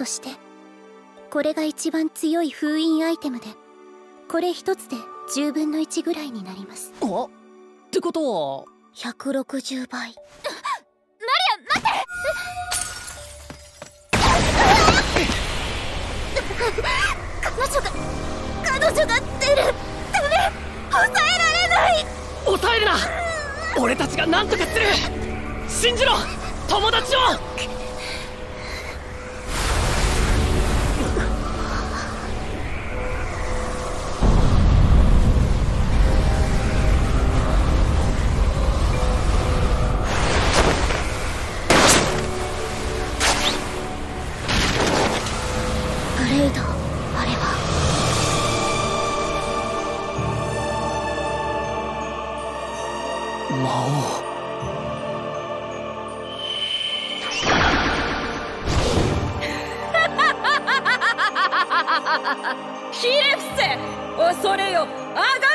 そしてこれが一番強い封印アイテムでこれ一つで10分の1ぐらいになります。あ？ってことは？160倍。マリア待って！彼女が彼女が出る！ダメ！抑えられない！抑えるな！俺たちが何とかする！信じろ！友達をあれ伏せ恐れよあが